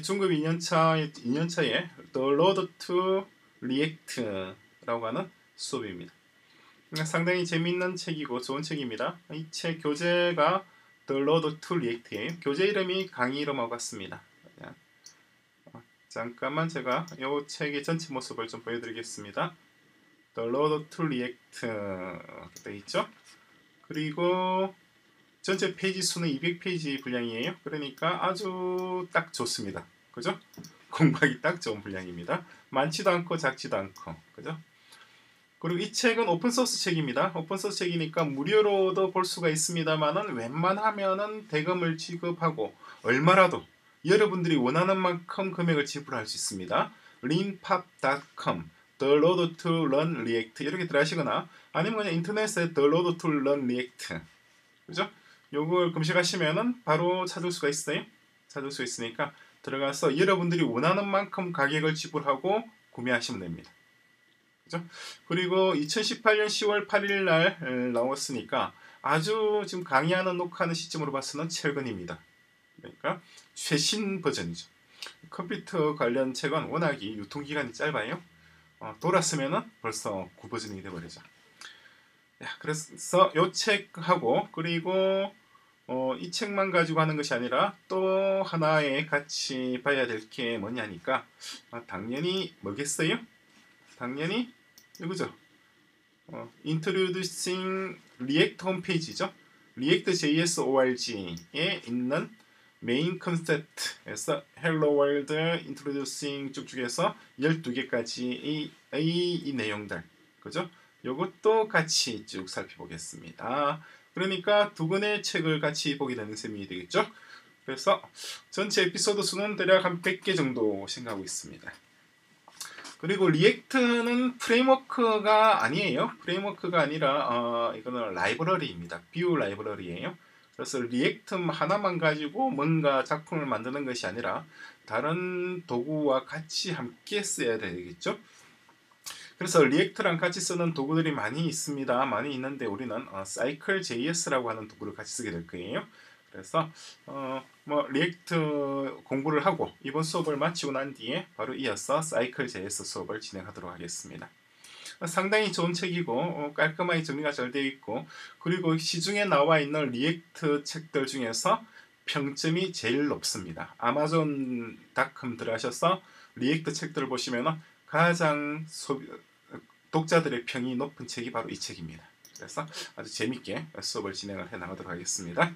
중급 2년차 2년차의 The Road to React라고 하는 수업입니다. 상당히 재미있는 책이고 좋은 책입니다. 이 책 교재가 The Road to React예요. 교재 이름이 강의 이름하고 같습니다. 어, 잠깐만 제가 이 책의 전체 모습을 좀 보여드리겠습니다. The Road to React 되어 있죠. 그리고 전체 페이지 수는 200페이지 분량이에요. 그러니까 아주 딱 좋습니다. 그죠? 공부하기 딱 좋은 분량입니다. 많지도 않고 작지도 않고. 그죠? 그리고 이 책은 open source 책입니다. open source 책이니까 무료로도 볼 수가 있습니다만은 웬만하면은 대금을 지급하고 얼마라도 여러분들이 원하는 만큼 금액을 지불할 수 있습니다. Leanpub.com The Road to Learn React 이렇게 들어가시거나 아니면 그냥 인터넷에 The Road to Learn React 그죠? 요걸 검색하시면은 바로 찾을 수가 있어요. 찾을 수 있으니까 들어가서 여러분들이 원하는 만큼 가격을 지불하고 구매하시면 됩니다. 그죠? 그리고 2018년 10월 8일 날 나왔으니까 아주 지금 강의하는 녹화하는 시점으로 봐서는 최근입니다. 그러니까 최신 버전이죠. 컴퓨터 관련 책은 워낙이 유통기간이 짧아요. 어, 돌았으면은 벌써 구버전이 돼버리죠. 그래서 요 책하고 그리고 어, 이 책만 가지고 하는 것이 아니라 또 하나에 같이 봐야 될 게 뭐냐니까 아, 당연히 뭐겠어요? 당연히 이거죠. 어, Introducing React 홈페이지죠. React.js org에 있는 메인 컨셉트에서 Hello World, Introducing 쭉쭉해서 12개까지 이, 이, 이 내용들 그죠? 요것도 같이 쭉 살펴보겠습니다. 그러니까 두 권의 책을 같이 보게 되는 셈이 되겠죠. 그래서 전체 에피소드 수는 대략 한 100개 정도 생각하고 있습니다. 그리고 React는 framework가 아니에요. framework가 아니라 어, 이거는 library입니다. view library예요. 그래서 React 하나만 가지고 뭔가 작품을 만드는 것이 아니라 다른 도구와 같이 함께 써야 되겠죠. 그래서 React랑 같이 쓰는 도구들이 많이 있습니다. 많이 있는데 우리는 어, Cycle.js라고 하는 도구를 같이 쓰게 될 거예요. 그래서 어, 뭐 React 공부를 하고 이번 수업을 마치고 난 뒤에 바로 이어서 Cycle.js 수업을 진행하도록 하겠습니다. 상당히 좋은 책이고 어, 깔끔하게 정리가 잘 되어 있고 그리고 시중에 나와 있는 React 책들 중에서 평점이 제일 높습니다. Amazon.com 들어가셔서 React 책들을 보시면 가장 소비, 독자들의 평이 높은 책이 바로 이 책입니다. 그래서 아주 재밌게 수업을 진행을 해 나가도록 하겠습니다.